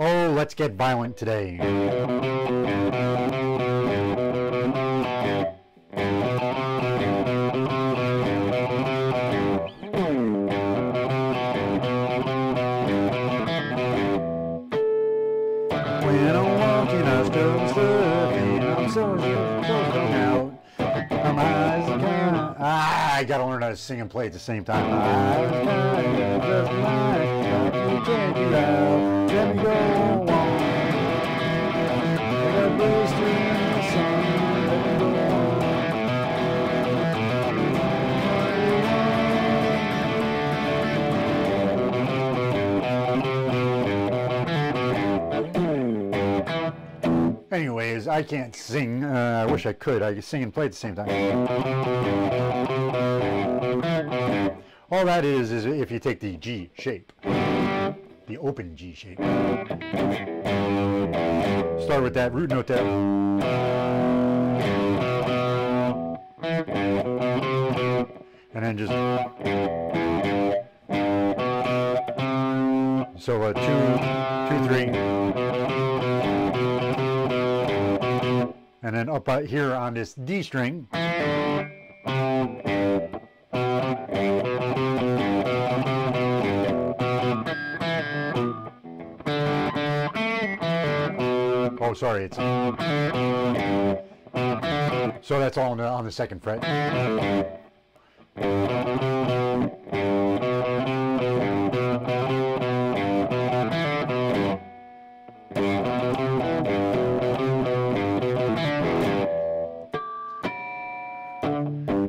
Oh, let's get violent today. I gotta learn how to sing and play at the same time. High as a kite, just like I can take it out. Let me go on. I got blister in the sun. Let me go on. Anyways, I can't sing. Uh, I wish I could. I could sing and play at the same time. All that is, is if you take the G shape, the open G shape. Start with that root note there. And then just. So uh, two, two, three. And then up out here on this D string. Oh, sorry, it's so that's all on the, on the second fret.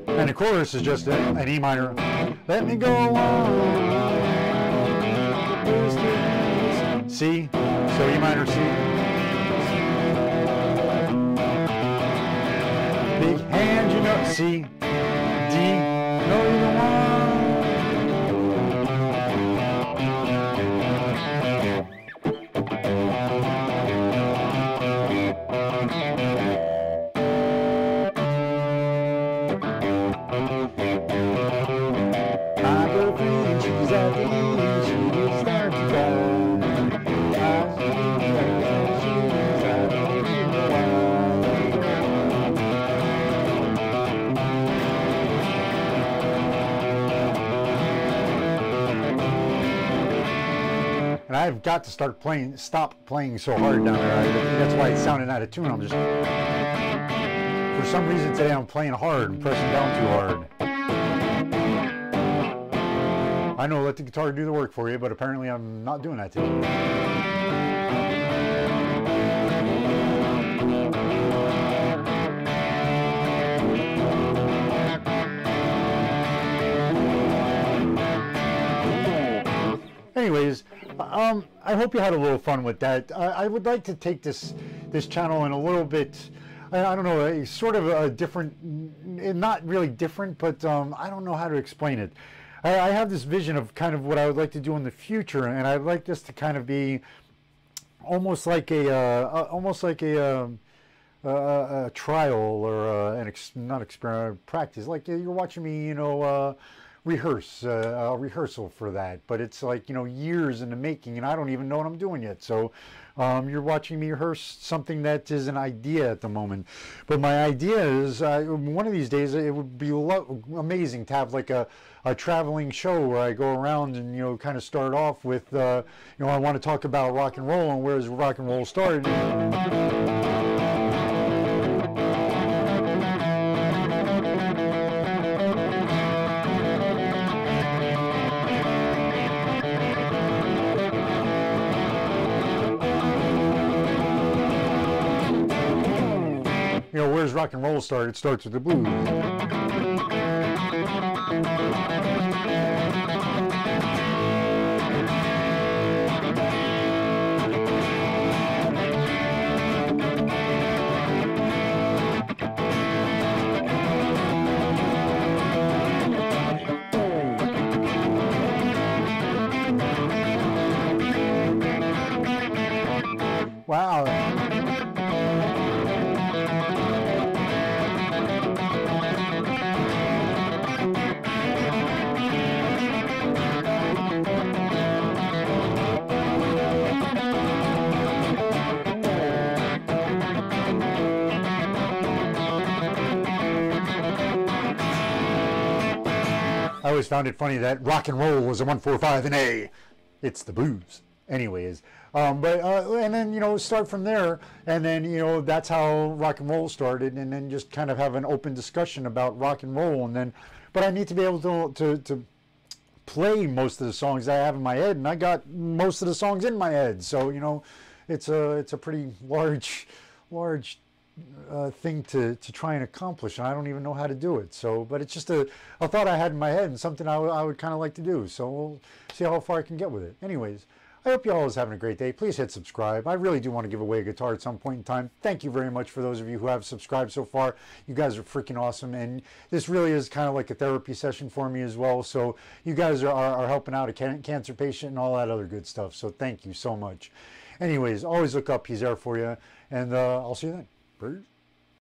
And the chorus is just an E minor. Let me go on. C, so E minor C. hand, And I've got to start playing, stop playing so hard down there. I that's why it's sounding out of tune. I'm just, for some reason today, I'm playing hard and pressing down too hard. I know, let the guitar do the work for you, but apparently I'm not doing that today. Anyways, um, I hope you had a little fun with that. I, I would like to take this this channel in a little bit. I, I don't know, a sort of a different, not really different, but um, I don't know how to explain it. I, I have this vision of kind of what I would like to do in the future, and I'd like this to kind of be almost like a, uh, uh, almost like a. Um, a, a trial or uh, an ex- not experiment practice like uh, you're watching me you know uh, rehearse uh, a rehearsal for that but it's like you know years in the making and I don't even know what I'm doing yet. So um, you're watching me rehearse something that is an idea at the moment. But my idea is uh, one of these days it would be amazing to have like a, a traveling show where I go around and you know kind of start off with uh, you know I want to talk about rock and roll and where's rock and roll started know, rock and roll start? It starts with the blues. Wow. I always found it funny that rock and roll was a 145 and A. It's the blues. Anyways, um, but uh, and then you know start from there, and then you know that's how rock and roll started, and then just kind of have an open discussion about rock and roll, and then, but I need to be able to to, to play most of the songs I have in my head, and I got most of the songs in my head, so you know, it's a it's a pretty large large uh, thing to, to try and accomplish, and I don't even know how to do it. So, but it's just a, a thought I had in my head and something I, I would kind of like to do. So we'll see how far I can get with it. Anyways, I hope you all is having a great day. Please hit subscribe. I really do want to give away a guitar at some point in time. Thank you very much for those of you who have subscribed so far. You guys are freaking awesome, and this really is kind of like a therapy session for me as well. So you guys are, are, are helping out a can cancer patient and all that other good stuff. So thank you so much. Anyways, always look up. He's there for you, and uh, I'll see you then. Peace.